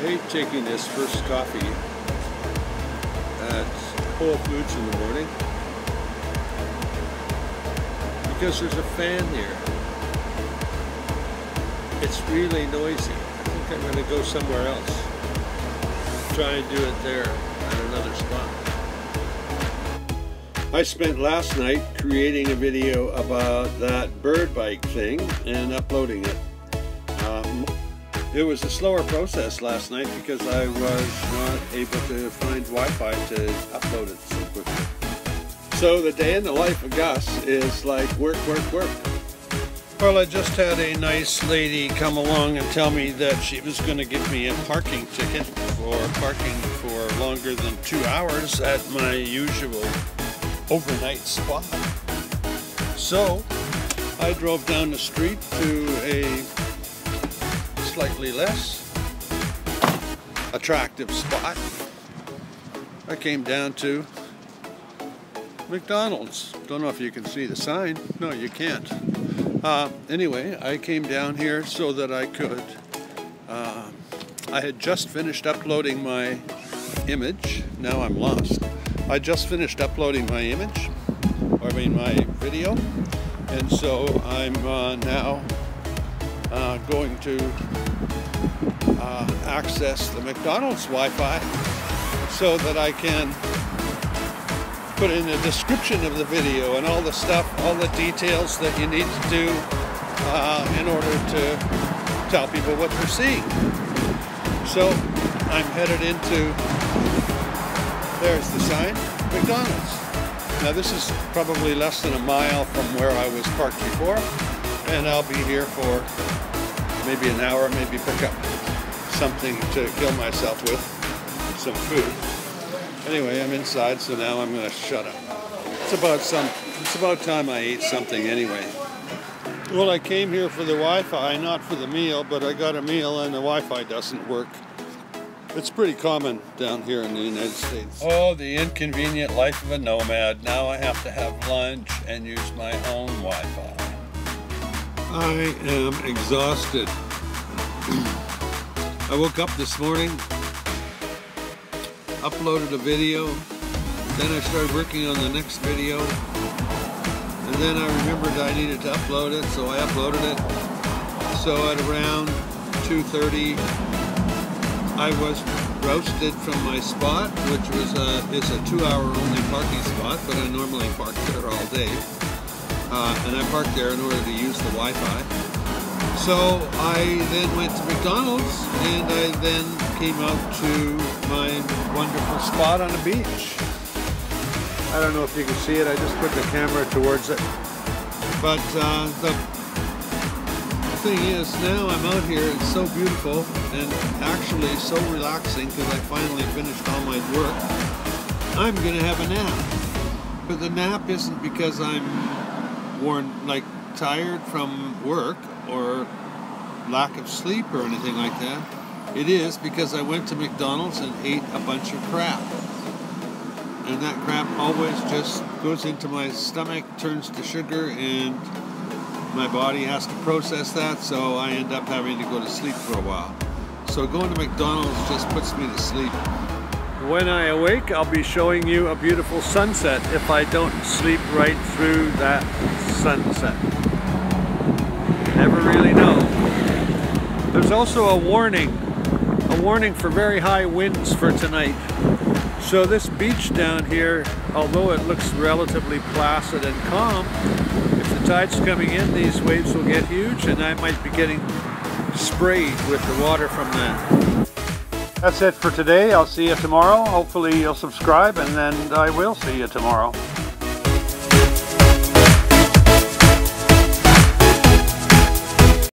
hate taking this first coffee at Whole Foods in the morning because there's a fan here. It's really noisy. I think I'm going to go somewhere else. Try and do it there at another spot. I spent last night creating a video about that bird bike thing and uploading it. It was a slower process last night because I was not able to find Wi-Fi to upload it so quickly. So the day in the life of Gus is like work, work, work. Well, I just had a nice lady come along and tell me that she was going to give me a parking ticket for parking for longer than two hours at my usual overnight spot. So I drove down the street to slightly less attractive spot. I came down to McDonald's. Don't know if you can see the sign. No, you can't. Uh, anyway, I came down here so that I could. Uh, I had just finished uploading my image. Now I'm lost. I just finished uploading my image, or I mean my video, and so I'm uh, now uh, going to uh, access the McDonald's Wi-Fi so that I can put in a description of the video and all the stuff, all the details that you need to do uh, in order to tell people what they're seeing. So I'm headed into there's the sign, McDonald's. Now this is probably less than a mile from where I was parked before, and I'll be here for maybe an hour, maybe pick up something to kill myself with, some food. Anyway, I'm inside, so now I'm gonna shut up. It's about some, it's about time I ate something anyway. Well, I came here for the Wi-Fi, not for the meal, but I got a meal and the Wi-Fi doesn't work. It's pretty common down here in the United States. Oh, the inconvenient life of a nomad. Now I have to have lunch and use my own Wi-Fi. I am exhausted. I woke up this morning, uploaded a video, then I started working on the next video, and then I remembered I needed to upload it, so I uploaded it. So at around 2.30, I was roasted from my spot, which was a, is a two-hour only parking spot, but I normally park there all day. Uh, and I parked there in order to use the Wi-Fi. So I then went to McDonald's, and I then came out to my wonderful spot on the beach. I don't know if you can see it, I just put the camera towards it. But uh, the thing is, now I'm out here, it's so beautiful and actually so relaxing because I finally finished all my work. I'm going to have a nap. But the nap isn't because I'm worn, like, tired from work or lack of sleep or anything like that. It is because I went to McDonald's and ate a bunch of crap. And that crap always just goes into my stomach, turns to sugar, and my body has to process that, so I end up having to go to sleep for a while. So going to McDonald's just puts me to sleep. When I awake, I'll be showing you a beautiful sunset if I don't sleep right through that sunset. Never really know. There's also a warning, a warning for very high winds for tonight. So this beach down here, although it looks relatively placid and calm, if the tide's coming in, these waves will get huge and I might be getting sprayed with the water from that. That's it for today. I'll see you tomorrow. Hopefully you'll subscribe and then I will see you tomorrow.